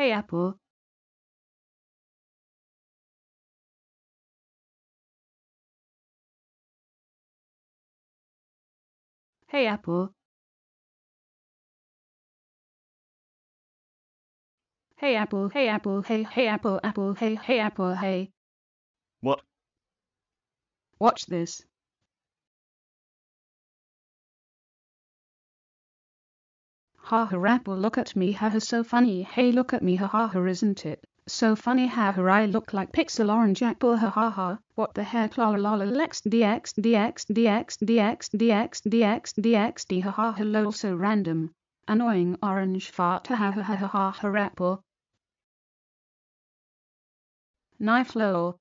Hey Apple. Hey Apple. Hey Apple, hey Apple, hey, hey Apple, Apple, hey, hey Apple, hey. What? Watch this. Ha ha Apple look at me ha ha so funny hey look at me ha ha ha isn't it? So funny ha ha I look like pixel orange apple ha ha ha what the heck la la la lex dx dx dx dx dx dx dx d ha ha lol so random. Annoying orange fart ha ha ha ha ha ha apple knife lol